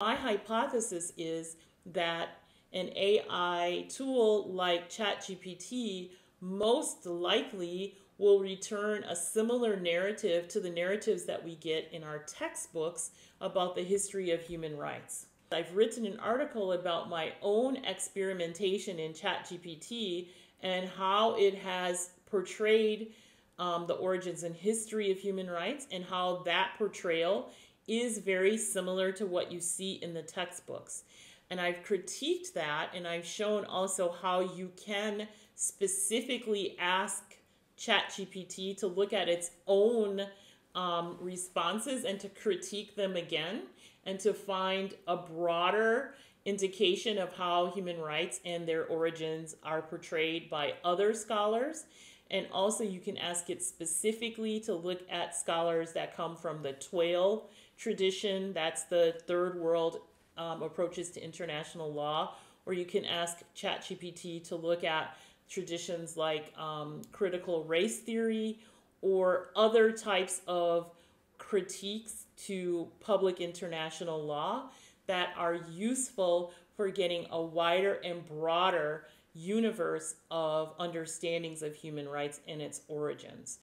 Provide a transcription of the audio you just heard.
My hypothesis is that an AI tool like ChatGPT most likely will return a similar narrative to the narratives that we get in our textbooks about the history of human rights. I've written an article about my own experimentation in ChatGPT and how it has portrayed um, the origins and history of human rights and how that portrayal is very similar to what you see in the textbooks. And I've critiqued that and I've shown also how you can specifically ask ChatGPT to look at its own um, responses and to critique them again and to find a broader indication of how human rights and their origins are portrayed by other scholars. And also, you can ask it specifically to look at scholars that come from the TWAIL tradition, that's the third world um, approaches to international law, or you can ask ChatGPT to look at traditions like um, critical race theory or other types of critiques to public international law that are useful for getting a wider and broader universe of understandings of human rights and its origins.